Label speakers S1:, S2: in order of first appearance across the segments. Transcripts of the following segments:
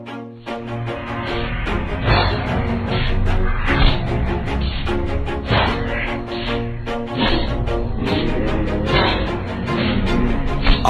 S1: you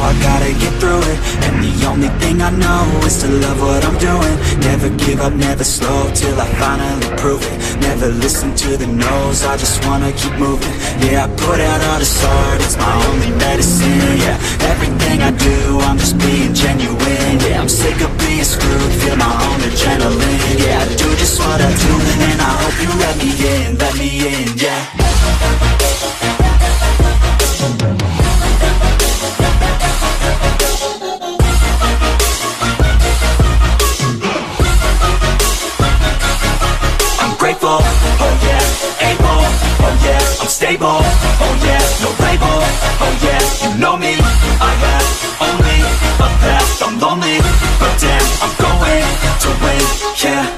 S1: I gotta get through it. And the only thing I know is to love what I'm doing. Never give up, never slow, till I finally prove it. Never listen to the no's, I just wanna keep moving. Yeah, I put out all this art, it's my only medicine, yeah Everything I do, I'm just being genuine. Yeah, I'm sick of being screwed, feel my own adrenaline I'm oh yeah, no label, oh yeah, you know me, I have only a path, I'm lonely, but damn, I'm going to win, yeah.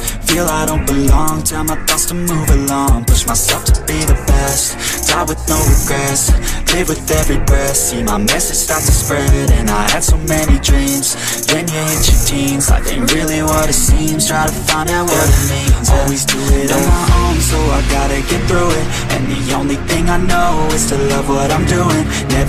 S1: Feel I don't belong, tell my thoughts to move along. Push myself to be the best, die with no regrets. Live with every breath, see my message start to spread And I had so many dreams, then you hit your teens. Life ain't really what it seems, try to find out what it means. Always do it on my own, so I gotta get through it. And the only thing I know is to love what I'm doing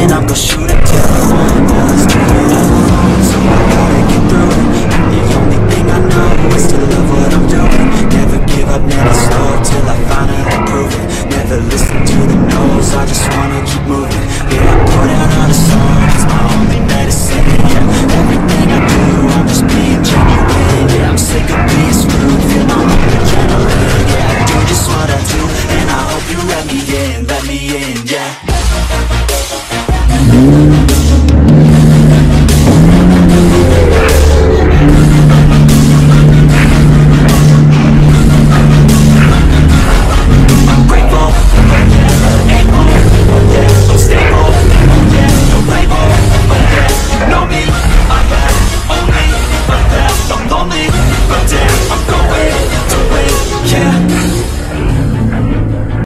S1: And I'm gonna shoot a kill.